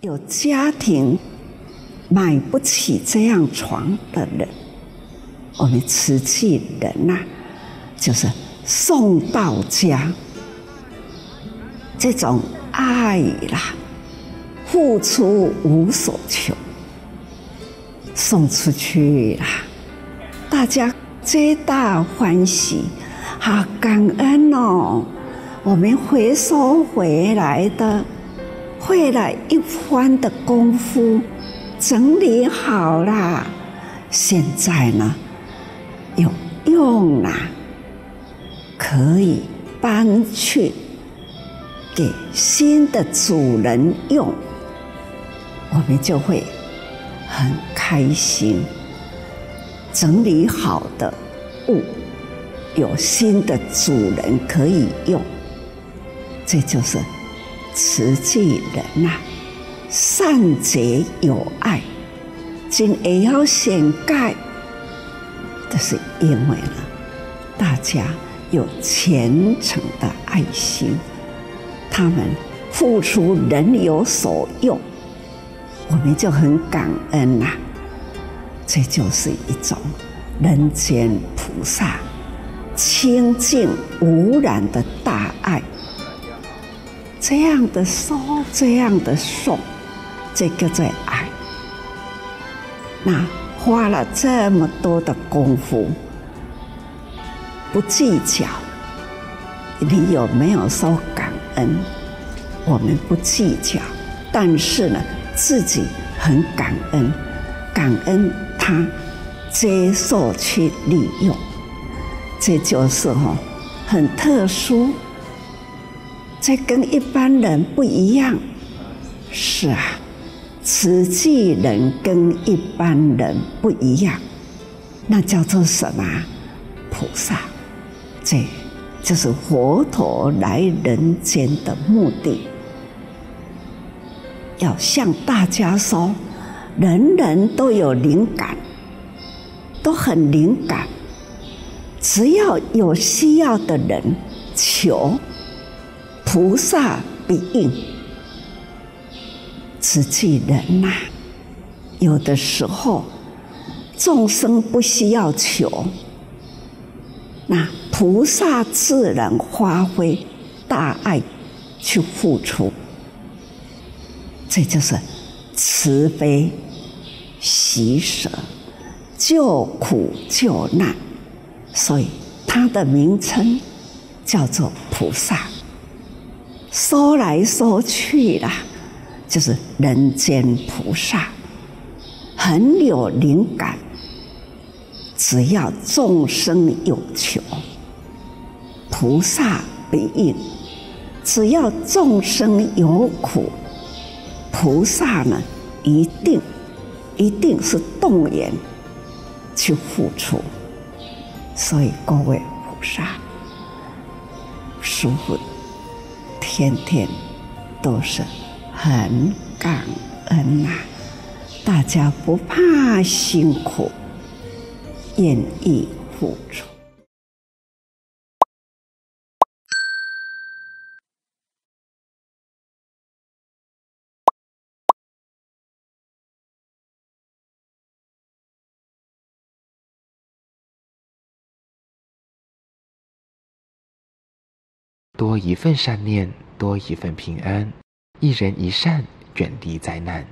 有家庭买不起这样床的人，我们慈济人呐，就是送到家。这种爱啦，付出无所求，送出去啦，大家皆大欢喜，好感恩哦。我们回收回来的，费了一番的功夫，整理好了，现在呢，有用了，可以搬去给新的主人用，我们就会很开心。整理好的物，有新的主人可以用。这就是慈济人呐，善解有爱，今也要显盖，这是因为呢，大家有虔诚的爱心，他们付出人有所用，我们就很感恩呐。这就是一种人间菩萨清净无染的大爱。这样的说，这样的送，这个在爱。那花了这么多的功夫，不计较你有没有说感恩，我们不计较，但是呢，自己很感恩，感恩他接受去利用，这就是哈很特殊。这跟一般人不一样，是啊，慈济人跟一般人不一样，那叫做什么？菩萨，这就是佛陀来人间的目的，要向大家说，人人都有灵感，都很灵感，只要有需要的人求。菩萨必应，慈济人呐，有的时候众生不需要求，那菩萨自然发挥大爱去付出，这就是慈悲喜舍，救苦救难，所以它的名称叫做菩萨。说来说去啦，就是人间菩萨，很有灵感。只要众生有求，菩萨必应；只要众生有苦，菩萨呢一定一定是动员去付出。所以各位菩萨，舒服。天天都是很感恩呐，大家不怕辛苦，愿意付出。多一份善念。多一份平安，一人一善，远离灾难。